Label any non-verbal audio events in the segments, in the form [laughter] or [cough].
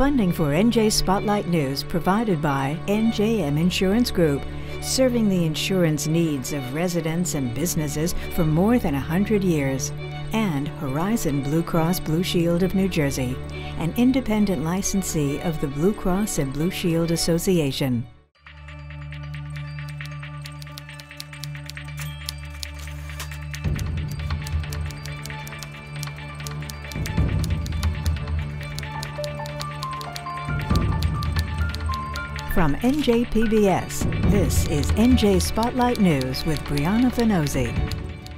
Funding for NJ Spotlight News provided by NJM Insurance Group, serving the insurance needs of residents and businesses for more than 100 years. And Horizon Blue Cross Blue Shield of New Jersey, an independent licensee of the Blue Cross and Blue Shield Association. From NJPBS, this is NJ Spotlight News with Briana Vannozzi.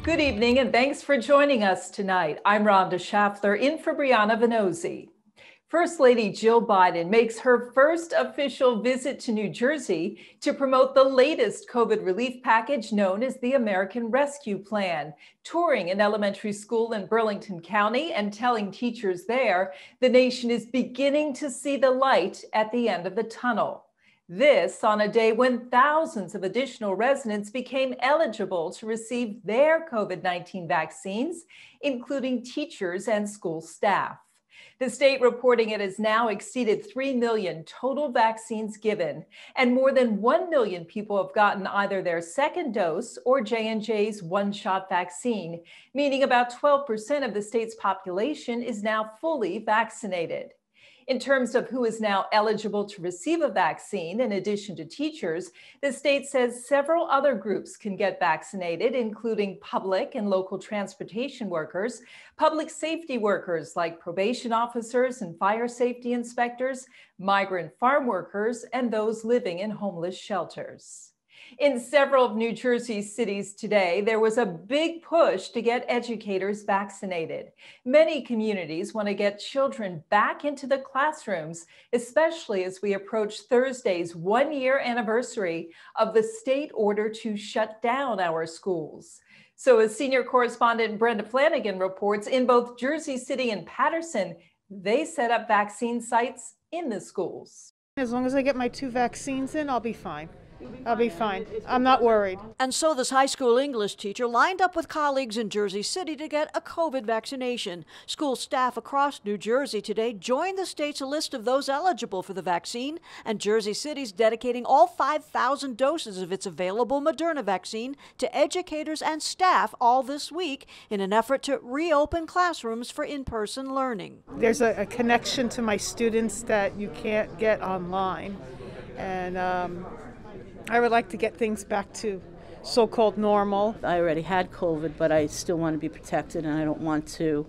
Good evening and thanks for joining us tonight. I'm Rhonda Schaffler in for Briana Vannozzi. First Lady Jill Biden makes her first official visit to New Jersey to promote the latest COVID relief package known as the American Rescue Plan, touring an elementary school in Burlington County and telling teachers there the nation is beginning to see the light at the end of the tunnel. This on a day when thousands of additional residents became eligible to receive their COVID 19 vaccines, including teachers and school staff. The state reporting it has now exceeded 3 million total vaccines given, and more than 1 million people have gotten either their second dose or J&J's one-shot vaccine, meaning about 12% of the state's population is now fully vaccinated. In terms of who is now eligible to receive a vaccine, in addition to teachers, the state says several other groups can get vaccinated, including public and local transportation workers, public safety workers like probation officers and fire safety inspectors, migrant farm workers, and those living in homeless shelters. In several of New Jersey's cities today, there was a big push to get educators vaccinated. Many communities want to get children back into the classrooms, especially as we approach Thursday's one year anniversary of the state order to shut down our schools. So, as senior correspondent Brenda Flanagan reports, in both Jersey City and Paterson, they set up vaccine sites in the schools. As long as I get my two vaccines in, I'll be fine. I'll be fine. I'm not worried. And so this high school English teacher lined up with colleagues in Jersey City to get a COVID vaccination. School staff across New Jersey today joined the state's list of those eligible for the vaccine, and Jersey City's dedicating all 5,000 doses of its available Moderna vaccine to educators and staff all this week in an effort to reopen classrooms for in-person learning. There's a, a connection to my students that you can't get online. And um, I would like to get things back to so called normal. I already had COVID, but I still want to be protected and I don't want to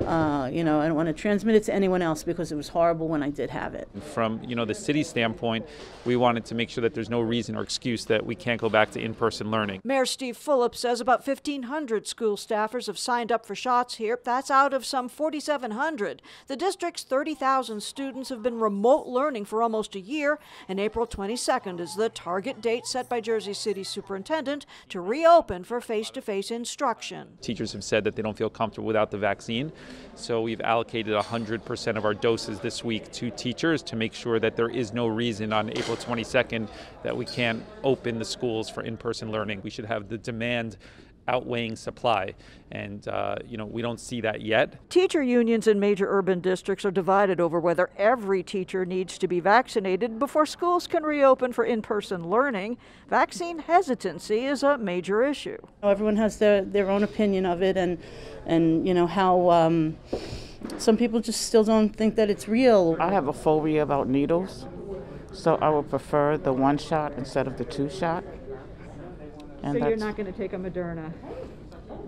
uh, you know, I don't want to transmit it to anyone else because it was horrible when I did have it. From you know the city standpoint, we wanted to make sure that there's no reason or excuse that we can't go back to in-person learning. Mayor Steve Fulop says about 1,500 school staffers have signed up for shots here. That's out of some 4,700. The district's 30,000 students have been remote learning for almost a year, and April 22nd is the target date set by Jersey City Superintendent to reopen for face-to-face instruction. Teachers have said that they don't feel comfortable without the vaccine. So we've allocated 100% of our doses this week to teachers to make sure that there is no reason on April 22nd that we can't open the schools for in-person learning. We should have the demand outweighing supply. And, uh, you know, we don't see that yet. Teacher unions in major urban districts are divided over whether every teacher needs to be vaccinated before schools can reopen for in person learning. Vaccine hesitancy is a major issue. Everyone has their, their own opinion of it, and, and you know, how. Um, some people just still don't think that it's real. I have a phobia about needles, so I would prefer the one shot instead of the two shot. And so you're not going to take a Moderna?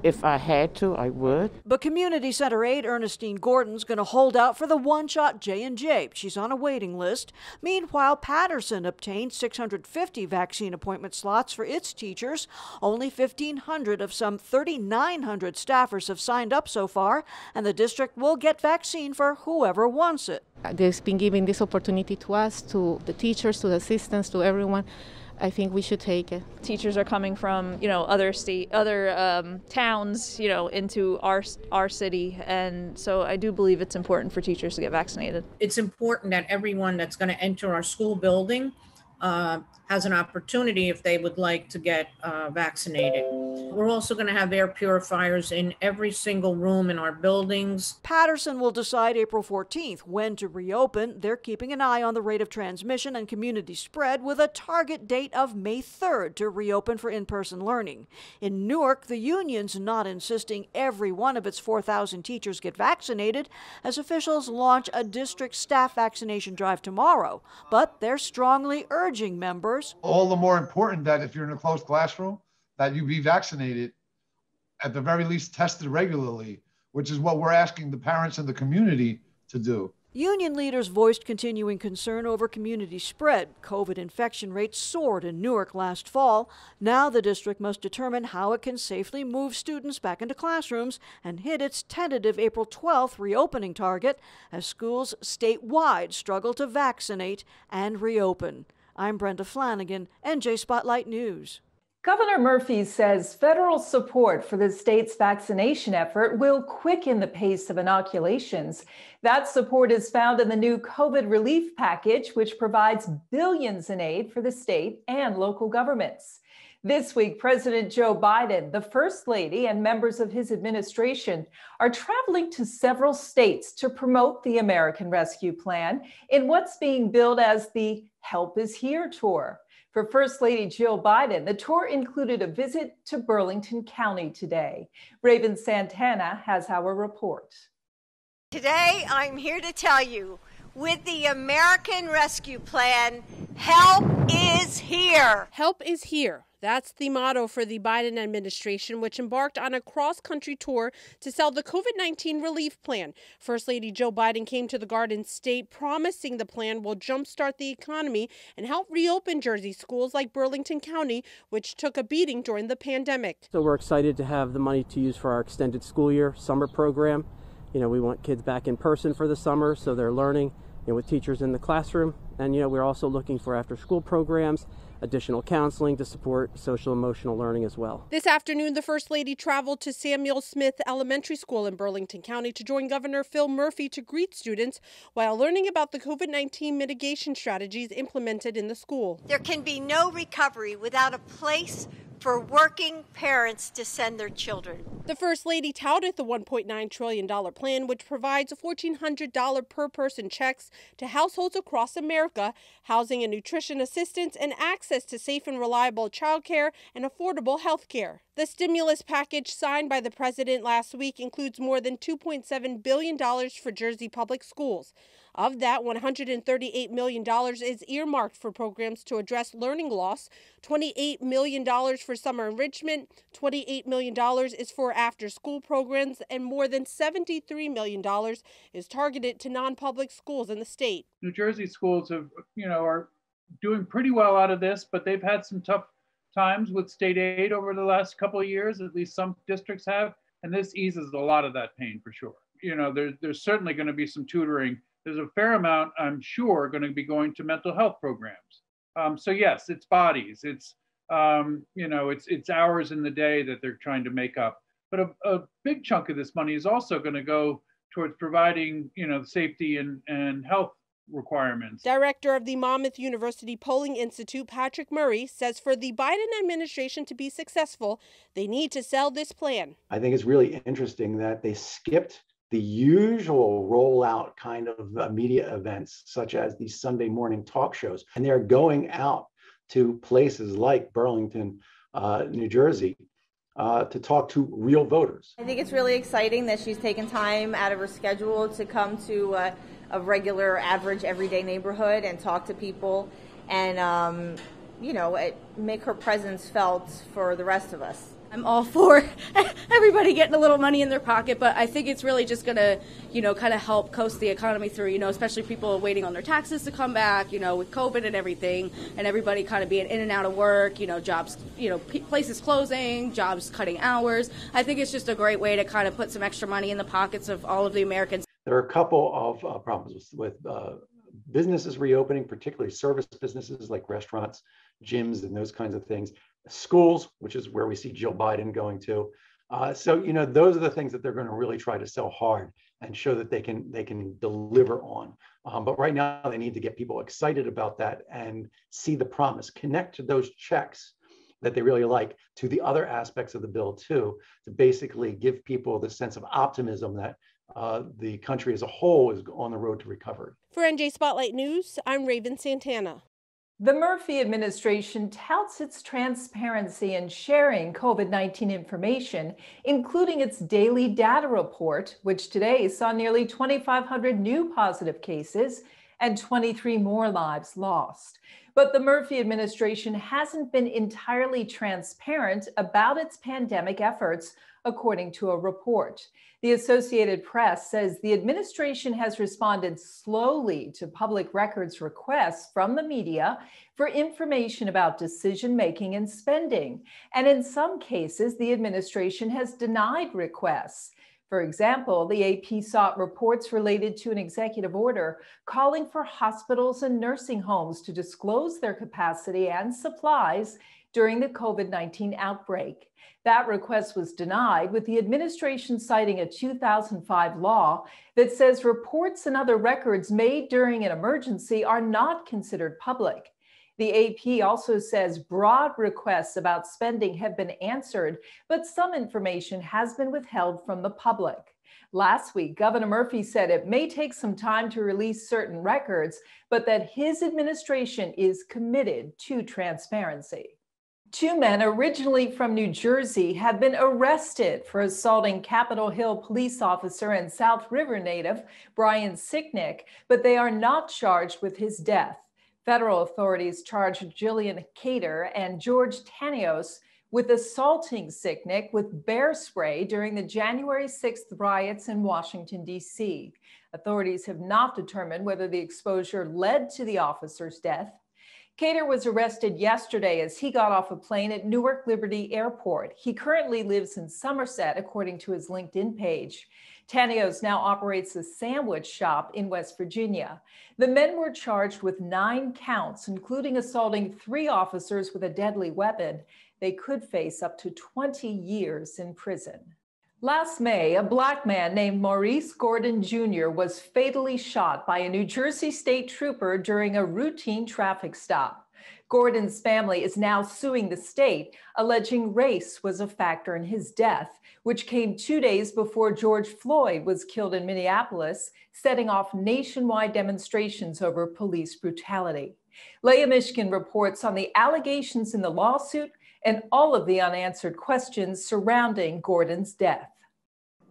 If I had to, I would. But community center aide Ernestine Gordon's going to hold out for the one-shot J&J. She's on a waiting list. Meanwhile, Paterson obtained 650 vaccine appointment slots for its teachers. Only 1,500 of some 3,900 staffers have signed up so far, and the district will get vaccine for whoever wants it. They've been giving this opportunity to us, to the teachers, to the assistants, to everyone I think we should take it. Teachers are coming from you know other state, other um, towns, you know, into our our city, and so I do believe it's important for teachers to get vaccinated. It's important that everyone that's going to enter our school building uh, has an opportunity if they would like to get uh, vaccinated. We're also going to have air purifiers in every single room in our buildings. Paterson will decide April 14th when to reopen. They're keeping an eye on the rate of transmission and community spread with a target date of May 3rd to reopen for in person learning. In Newark, the union's not insisting every one of its 4,000 teachers get vaccinated as officials launch a district staff vaccination drive tomorrow, but they're strongly urging members. All the more important that if you're in a closed classroom, that you be vaccinated, at the very least tested regularly, which is what we're asking the parents and the community to do. Union leaders voiced continuing concern over community spread. COVID infection rates soared in Newark last fall. Now the district must determine how it can safely move students back into classrooms and hit its tentative April 12th reopening target as schools statewide struggle to vaccinate and reopen. I'm Brenda Flanagan, NJ Spotlight News. Governor Murphy says federal support for the state's vaccination effort will quicken the pace of inoculations. That support is found in the new COVID relief package, which provides billions in aid for the state and local governments. This week, President Joe Biden, the First Lady, and members of his administration are traveling to several states to promote the American Rescue Plan in what's being billed as the Help is Here tour. For First Lady Jill Biden, the tour included a visit to Burlington County today. Raven Santana has our report. Today, I'm here to tell you with the American Rescue Plan, help is here. Help is here. That's the motto for the Biden administration, which embarked on a cross country tour to sell the COVID 19 relief plan. First Lady Joe Biden came to the Garden State promising the plan will jumpstart the economy and help reopen Jersey schools like Burlington County, which took a beating during the pandemic. So we're excited to have the money to use for our extended school year summer program. You know, we want kids back in person for the summer so they're learning you know, with teachers in the classroom. And, you know, we're also looking for after school programs additional counseling to support social emotional learning as well. This afternoon, the First Lady traveled to Samuel Smith Elementary School in Burlington County to join Governor Phil Murphy to greet students while learning about the COVID 19 mitigation strategies implemented in the school. There can be no recovery without a place for working parents to send their children. The First Lady touted the $1.9 trillion plan, which provides $1,400 per person checks to households across America, housing and nutrition assistance, and access to safe and reliable childcare and affordable health care. The stimulus package signed by the president last week includes more than $2.7 billion for Jersey public schools. Of that, $138 million is earmarked for programs to address learning loss, $28 million for summer enrichment, $28 million is for after school programs, and more than $73 million is targeted to non public schools in the state. New Jersey schools have, you know, are doing pretty well out of this, but they've had some tough times with state aid over the last couple of years, at least some districts have, and this eases a lot of that pain for sure. You know, there, there's certainly going to be some tutoring there's a fair amount, I'm sure, going to be going to mental health programs. Um, so yes, it's bodies, it's um, you know, it's it's hours in the day that they're trying to make up. But a, a big chunk of this money is also going to go towards providing, you know, safety and, and health requirements. Director of the Monmouth University Polling Institute, Patrick Murray, says for the Biden administration to be successful, they need to sell this plan. I think it's really interesting that they skipped the usual rollout kind of uh, media events, such as these Sunday morning talk shows. And they're going out to places like Burlington, uh, New Jersey, uh, to talk to real voters. I think it's really exciting that she's taken time out of her schedule to come to uh, a regular, average, everyday neighborhood and talk to people and, um, you know, make her presence felt for the rest of us. I'm all for [laughs] everybody getting a little money in their pocket, but I think it's really just going to, you know, kind of help coast the economy through, you know, especially people waiting on their taxes to come back, you know, with COVID and everything, and everybody kind of being in and out of work, you know, jobs, you know, places closing, jobs cutting hours. I think it's just a great way to kind of put some extra money in the pockets of all of the Americans. There are a couple of uh, problems with, with uh, businesses reopening, particularly service businesses like restaurants, gyms, and those kinds of things schools, which is where we see Jill Biden going to. Uh, so, you know, those are the things that they're going to really try to sell hard. and show that they can they can deliver on. Um, but right now they need to get people excited about that and see the promise, connect to those checks that they really like to the other aspects of the bill too, to basically give people the sense of optimism that uh, the country as a whole is on the road to recovery. For NJ Spotlight News, I'm Raven Santana. The Murphy administration touts its transparency in sharing COVID 19 information, including its daily data report, which today saw nearly 2,500 new positive cases and 23 more lives lost. But the Murphy administration hasn't been entirely transparent about its pandemic efforts, according to a report. The Associated Press says the administration has responded slowly to public records requests from the media for information about decision making and spending. And in some cases, the administration has denied requests. For example, the AP sought reports related to an executive order calling for hospitals and nursing homes to disclose their capacity and supplies during the COVID 19 outbreak. That request was denied, with the administration citing a 2005 law that says reports and other records made during an emergency are not considered public. The AP also says broad requests about spending have been answered, but some information has been withheld from the public. Last week, Governor Murphy said it may take some time to release certain records, but that his administration is committed to transparency. Two men originally from New Jersey have been arrested for assaulting Capitol Hill police officer and South River native Brian Sicknick, but they are not charged with his death. Federal authorities charged Julian Khater and George Tanios with assaulting Sicknick with bear spray during the January 6th riots in Washington, D.C. Authorities have not determined whether the exposure led to the officer's death. Khater was arrested yesterday as he got off a plane at Newark Liberty Airport. He currently lives in Somerset, according to his LinkedIn page. Tanios now operates a sandwich shop in West Virginia. The men were charged with nine counts, including assaulting three officers with a deadly weapon. They could face up to 20 years in prison. Last May, a black man named Maurice Gordon Jr. was fatally shot by a New Jersey state trooper during a routine traffic stop. Gordon's family is now suing the state, alleging race was a factor in his death, which came two days before George Floyd was killed in Minneapolis, setting off nationwide demonstrations over police brutality. Leah Mishkin reports on the allegations in the lawsuit and all of the unanswered questions surrounding Gordon's death.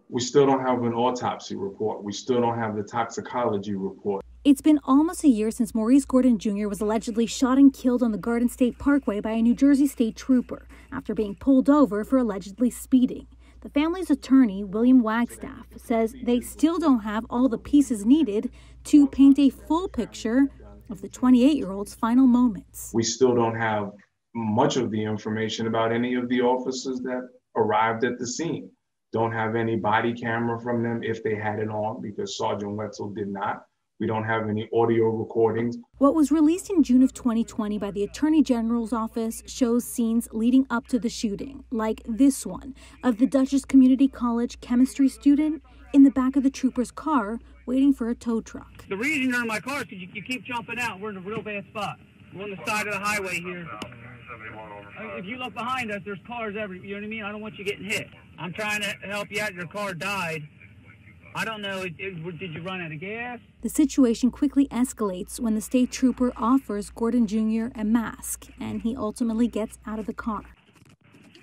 We still don't have an autopsy report. We still don't have the toxicology report. It's been almost a year since Maurice Gordon Jr. was allegedly shot and killed on the Garden State Parkway by a New Jersey state trooper after being pulled over for allegedly speeding. The family's attorney, William Wagstaff, says they still don't have all the pieces needed to paint a full picture of the 28 year old's final moments. We still don't have much of the information about any of the officers that arrived at the scene. Don't have any body camera from them if they had it on because Sergeant Wetzel did not. We don't have any audio recordings. What was released in June of 2020 by the Attorney General's office shows scenes leading up to the shooting, like this one of the Dutchess Community College chemistry student in the back of the trooper's car waiting for a tow truck. The reason you're in my car is because you, you keep jumping out. We're in a real bad spot. We're on the side of the highway here. If you look behind us, there's cars every. You know what I mean? I don't want you getting hit. I'm trying to help you out. Your car died. I don't know. It, it, did you run out of gas? The situation quickly escalates when the state trooper offers Gordon Jr. a mask, and he ultimately gets out of the car.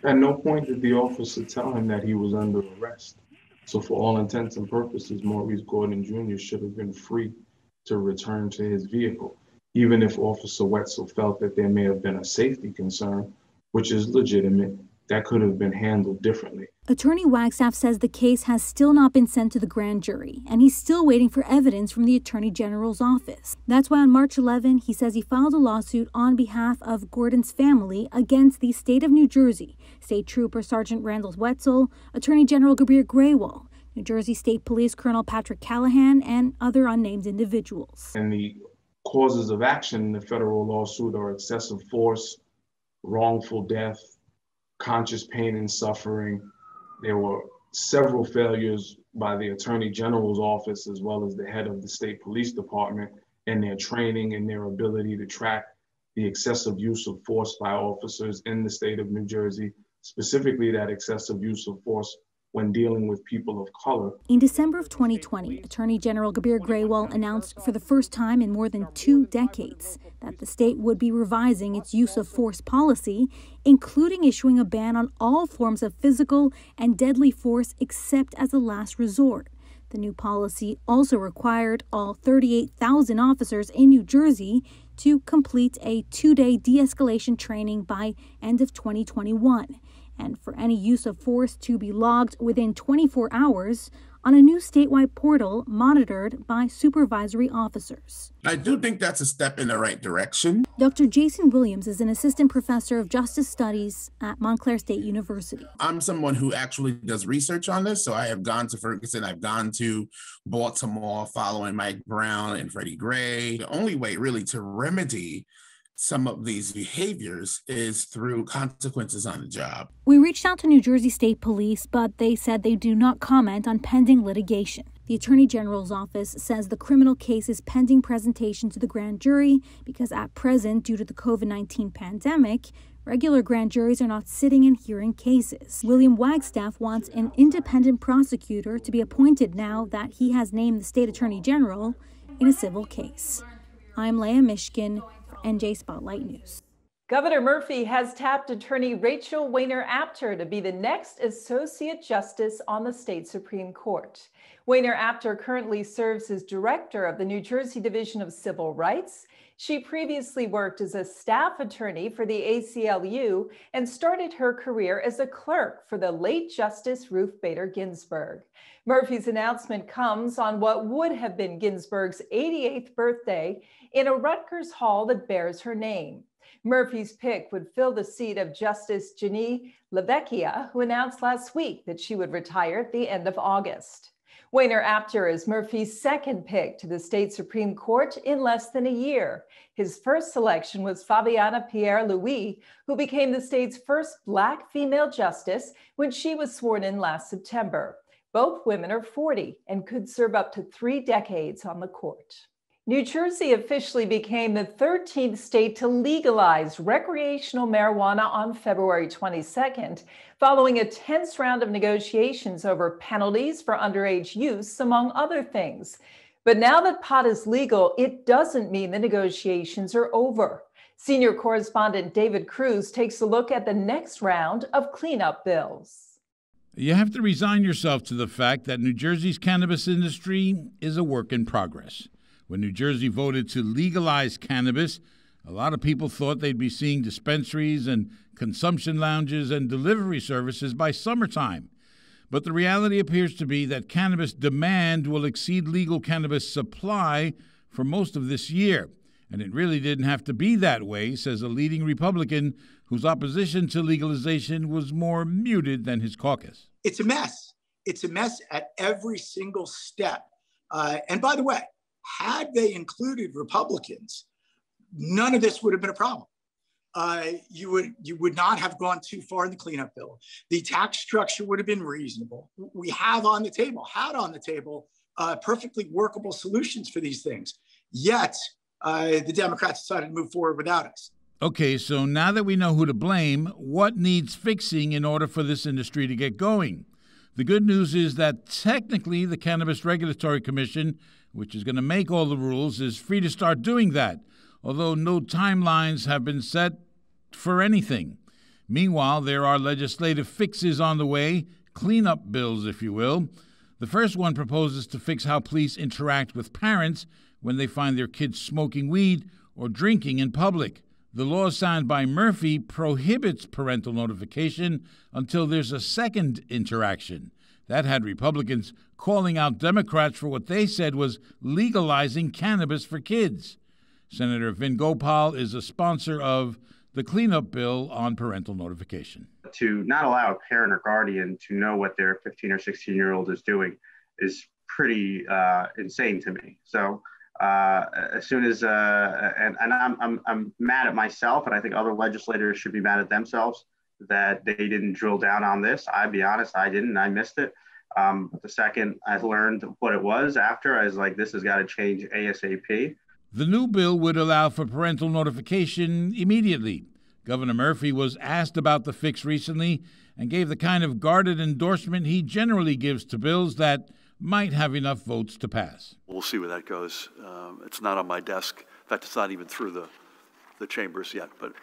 At no point did the officer tell him that he was under arrest. So, for all intents and purposes, Maurice Gordon Jr. should have been free to return to his vehicle, even if Officer Wetzel felt that there may have been a safety concern, which is legitimate that could have been handled differently. Attorney Wagstaff says the case has still not been sent to the grand jury, and he's still waiting for evidence from the Attorney General's office. That's why on March 11, he says he filed a lawsuit on behalf of Gordon's family against the state of New Jersey, State Trooper Sergeant Randall Wetzel, Attorney General Gurbir Grewal, New Jersey State Police Colonel Patrick Callahan, and other unnamed individuals. And the causes of action in the federal lawsuit are excessive force, wrongful death, conscious pain and suffering. There were several failures by the Attorney General's office as well as the head of the state police department in their training and their ability to track the excessive use of force by officers in the state of New Jersey, specifically that excessive use of force when dealing with people of color. In December of 2020, Attorney General Gurbir Grewal announced for the first time in more than two decades that the state would be revising its use of force policy, including issuing a ban on all forms of physical and deadly force except as a last resort. The new policy also required all 38,000 officers in New Jersey to complete a two day de escalation training by end of 2021 and for any use of force to be logged within 24 hours on a new statewide portal monitored by supervisory officers. I do think that's a step in the right direction. Dr. Jason Williams is an assistant professor of justice studies at Montclair State University. I'm someone who actually does research on this. So I have gone to Ferguson, I've gone to Baltimore following Mike Brown and Freddie Gray. The only way, really, to remedy some of these behaviors is through consequences on the job. We reached out to New Jersey State Police, but they said they do not comment on pending litigation. The Attorney General's office says the criminal case is pending presentation to the grand jury because at present, due to the COVID 19 pandemic, regular grand juries are not sitting and hearing cases. William Wagstaff wants an independent prosecutor to be appointed now that he has named the state attorney general in a civil case. I'm Leah Mishkin NJ Spotlight News. Governor Murphy has tapped attorney Rachel Weiner Apter to be the next Associate Justice on the state Supreme Court. Weiner Apter currently serves as director of the New Jersey Division of Civil Rights. She previously worked as a staff attorney for the ACLU and started her career as a clerk for the late Justice Ruth Bader Ginsburg. Murphy's announcement comes on what would have been Ginsburg's 88th birthday in a Rutgers Hall that bears her name. Murphy's pick would fill the seat of Justice Jaynee LaVecchia, who announced last week that she would retire at the end of August. Weiner Apter is Murphy's second pick to the state Supreme Court in less than a year. His first selection was Fabiana Pierre Louis, who became the state's first Black female justice when she was sworn in last September. Both women are 40 and could serve up to three decades on the court. New Jersey officially became the 13th state to legalize recreational marijuana on February 22nd, following a tense round of negotiations over penalties for underage use, among other things. But now that pot is legal, it doesn't mean the negotiations are over. Senior correspondent David Cruz takes a look at the next round of cleanup bills. You have to resign yourself to the fact that New Jersey's cannabis industry is a work in progress. When New Jersey voted to legalize cannabis, a lot of people thought they'd be seeing dispensaries and consumption lounges and delivery services by summertime. But the reality appears to be that cannabis demand will exceed legal cannabis supply for most of this year. And it really didn't have to be that way, says a leading Republican whose opposition to legalization was more muted than his caucus. It's a mess. It's a mess at every single step. Uh, and by the way, had they included Republicans, none of this would have been a problem. Uh, you would you would not have gone too far in the cleanup bill. The tax structure would have been reasonable. We have on the table, had on the table, uh, perfectly workable solutions for these things. Yet uh, the Democrats decided to move forward without us. Okay, so now that we know who to blame, what needs fixing in order for this industry to get going? The good news is that technically the Cannabis Regulatory Commission which is going to make all the rules, is free to start doing that, although no timelines have been set for anything. Meanwhile, there are legislative fixes on the way, cleanup bills, if you will. The first one proposes to fix how police interact with parents when they find their kids smoking weed or drinking in public. The law signed by Murphy prohibits parental notification until there's a second interaction. That had Republicans calling out Democrats for what they said was legalizing cannabis for kids. Senator Vin Gopal is a sponsor of the cleanup bill on parental notification. To not allow a parent or guardian to know what their 15 or 16 year old is doing is pretty uh, insane to me. So, uh, as soon as, uh, and, and I'm, I'm, I'm mad at myself, and I think other legislators should be mad at themselves that they didn't drill down on this. I'll be honest, I didn't. I missed it. Um, the second I learned what it was after, I was like, this has got to change ASAP. The new bill would allow for parental notification immediately. Governor Murphy was asked about the fix recently and gave the kind of guarded endorsement he generally gives to bills that might have enough votes to pass. We'll see where that goes. Um, it's not on my desk. In fact, it's not even through the, the chambers yet, but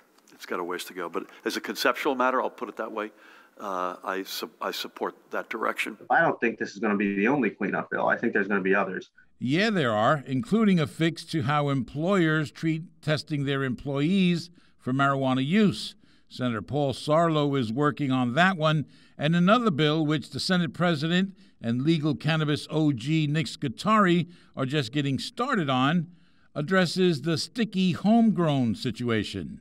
it's got a ways to go. But as a conceptual matter, I'll put it that way. Uh, I, su- I support that direction. I don't think this is going to be the only cleanup bill. I think there's going to be others. Yeah, there are, including a fix to how employers treat testing their employees for marijuana use. Senator Paul Sarlo is working on that one, and another bill which the Senate President and legal cannabis OG Nick Scutari are just getting started on addresses the sticky homegrown situation.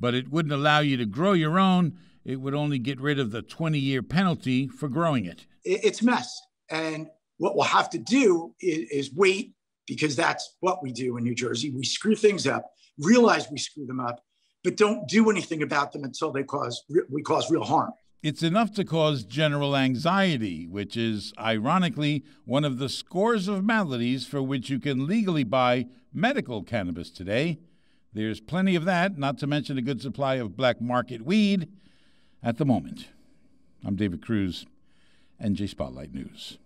But it wouldn't allow you to grow your own, it would only get rid of the 20 year penalty for growing it. It's a mess. And what we'll have to do is, is wait because that's what we do in New Jersey. We screw things up, realize we screw them up, but don't do anything about them until they cause we cause real harm. It's enough to cause general anxiety, which is ironically one of the scores of maladies for which you can legally buy medical cannabis today. There's plenty of that, not to mention a good supply of black market weed at the moment. I'm David Cruz, NJ Spotlight News.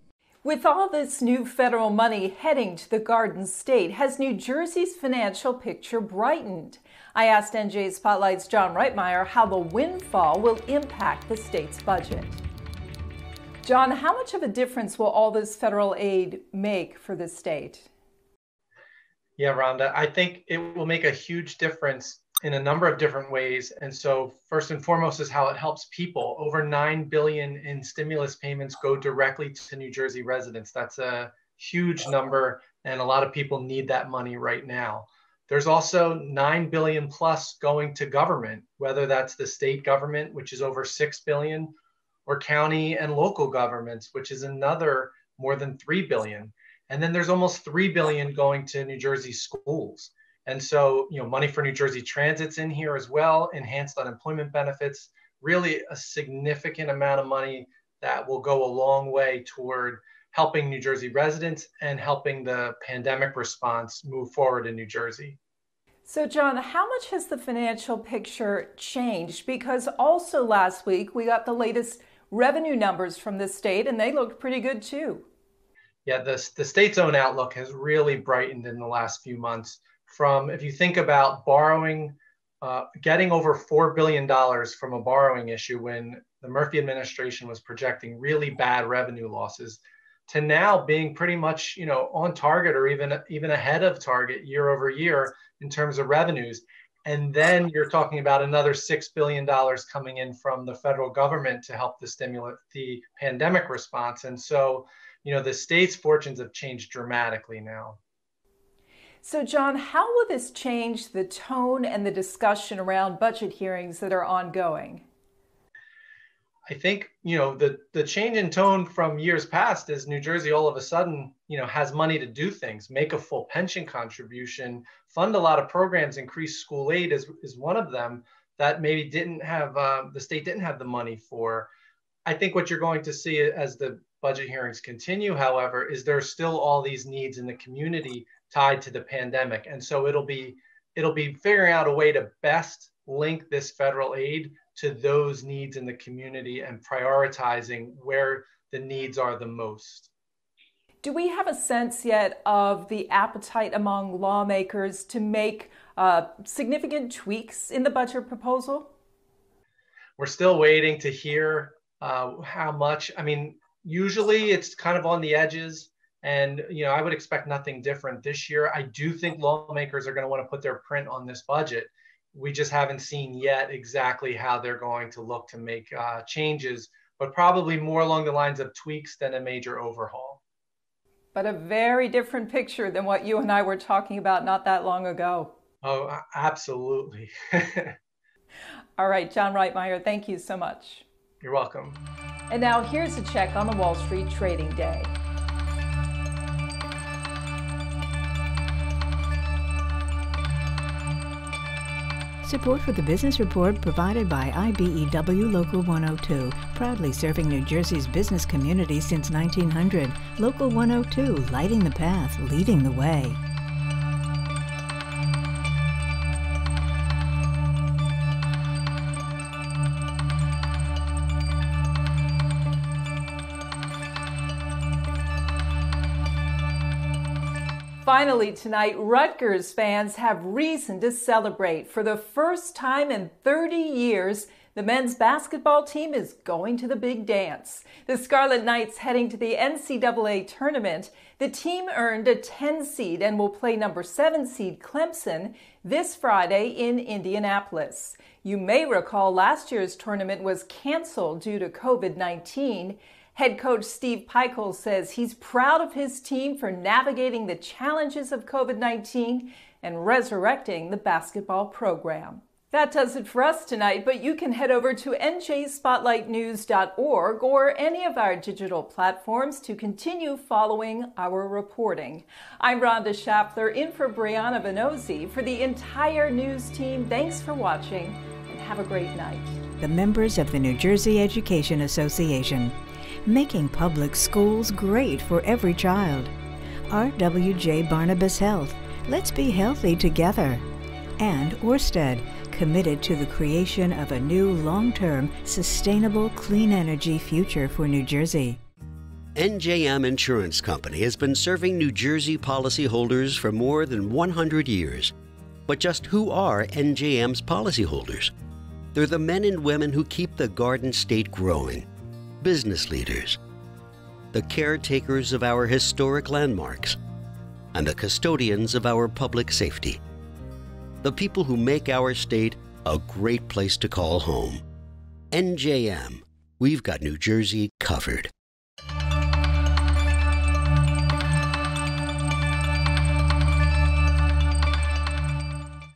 With all this new federal money heading to the Garden State, has New Jersey's financial picture brightened? I asked NJ Spotlight's John Reitmeyer how the windfall will impact the state's budget. John, how much of a difference will all this federal aid make for the state? Yeah, Rhonda, I think it will make a huge difference in a number of different ways. And so first and foremost is how it helps people. Over 9 billion in stimulus payments go directly to New Jersey residents. That's a huge number and a lot of people need that money right now. There's also 9 billion plus going to government, whether that's the state government, which is over 6 billion, or county and local governments, which is another more than 3 billion. And then there's almost 3 billion going to New Jersey schools. And so, you know, money for New Jersey Transit's in here as well, enhanced unemployment benefits, really a significant amount of money that will go a long way toward helping New Jersey residents and helping the pandemic response move forward in New Jersey. So, John, how much has the financial picture changed? Because also last week we got the latest revenue numbers from the state and they looked pretty good too. Yeah, the, the state's own outlook has really brightened in the last few months. From if you think about borrowing, uh, getting over $4 billion from a borrowing issue when the Murphy administration was projecting really bad revenue losses to now being pretty much you know on target or even even ahead of target year over year in terms of revenues. And then you're talking about another six billion dollars coming in from the federal government to help the stimulate the pandemic response. And so you know the state's fortunes have changed dramatically now so, John, how will this change the tone and the discussion around budget hearings that are ongoing? I think you know the the change in tone from years past is New Jersey all of a sudden you know has money to do things, make a full pension contribution, fund a lot of programs, increase school aid is is one of them that maybe didn't have uh, the state didn't have the money for. I think what you're going to see as the budget hearings continue, however, is there's still all these needs in the community tied to the pandemic. And so it'll be it'll be figuring out a way to best link this federal aid to those needs in the community and prioritizing where the needs are the most. Do we have a sense yet of the appetite among lawmakers to make uh, significant tweaks in the budget proposal? We're still waiting to hear uh, how much. I mean, usually it's kind of on the edges. And you know, I would expect nothing different this year. I do think lawmakers are going to want to put their print on this budget. We just haven't seen yet exactly how they're going to look to make uh, changes, but probably more along the lines of tweaks than a major overhaul. But a very different picture than what you and I were talking about not that long ago. Oh, absolutely. [laughs] All right, John Reitmeyer, thank you so much. You're welcome. And now here's a check on the Wall Street trading day. Support for the business report provided by IBEW Local 102, proudly serving New Jersey's business community since 1900. Local 102, lighting the path, leading the way. Finally, tonight, Rutgers fans have reason to celebrate. For the first time in 30 years, the men's basketball team is going to the big dance. The Scarlet Knights heading to the NCAA tournament. The team earned a 10 seed and will play number 7 seed Clemson this Friday in Indianapolis. You may recall last year's tournament was canceled due to COVID 19. Head coach Steve Pikiell says he's proud of his team for navigating the challenges of COVID 19 and resurrecting the basketball program. That does it for us tonight, but you can head over to njspotlightnews.org or any of our digital platforms to continue following our reporting. I'm Rhonda Schaffler in for Briana Vannozzi. For the entire news team, thanks for watching and have a great night. The members of the New Jersey Education Association making public schools great for every child. RWJ Barnabas Health, let's be healthy together. And Orsted, committed to the creation of a new long term, sustainable, clean energy future for New Jersey. NJM Insurance Company has been serving New Jersey policyholders for more than 100 years. But just who are NJM's policyholders? They're the men and women who keep the Garden State growing business leaders, the caretakers of our historic landmarks, and the custodians of our public safety. The people who make our state a great place to call home. NJM, we've got New Jersey covered.